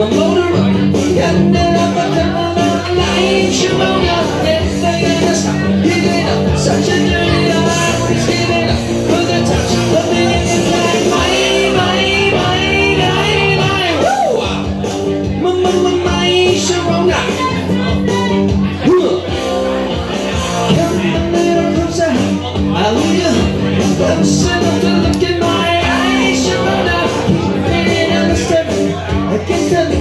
I'm motor can't such a dirty up woo! Not. I'm sitting up to look in my eyes, Sharona, enough, on the step, I can tell you.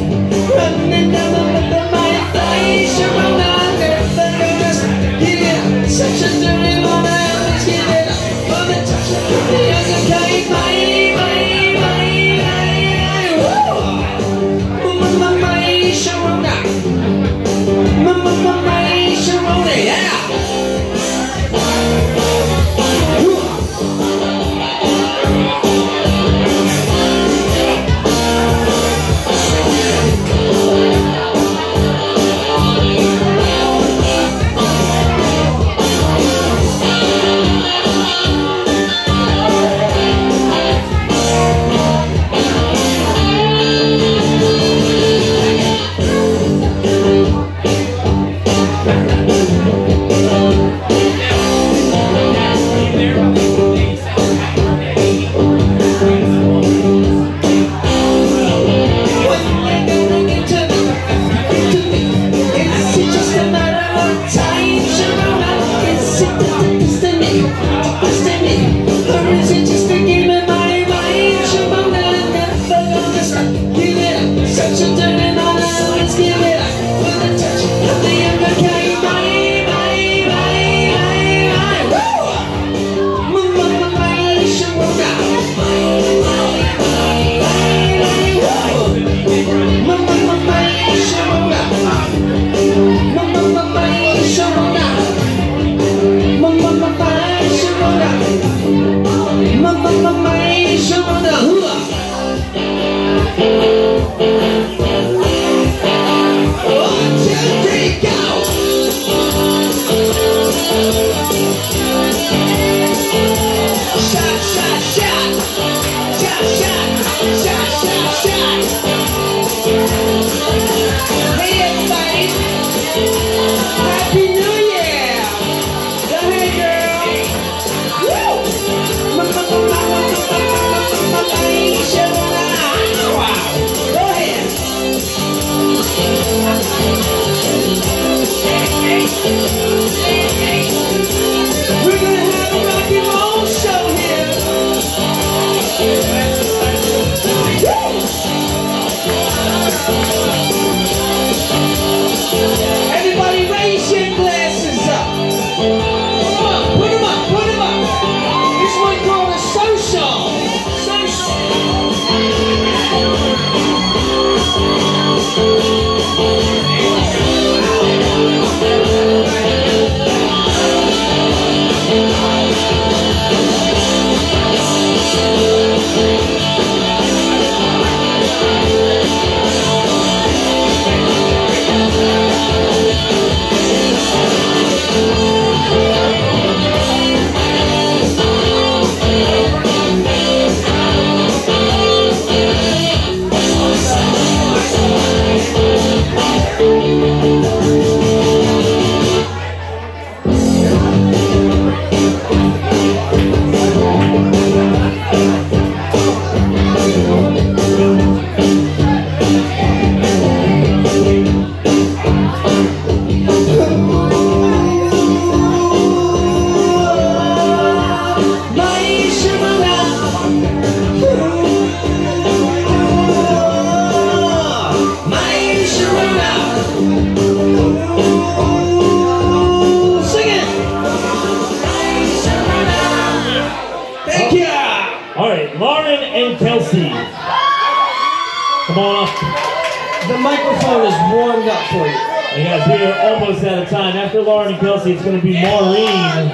Come on up. The microphone is warmed up for you. And guys, we are almost out of time. After Lauren and Kelsey, it's going to be Maureen,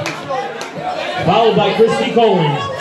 followed by Christy Collins.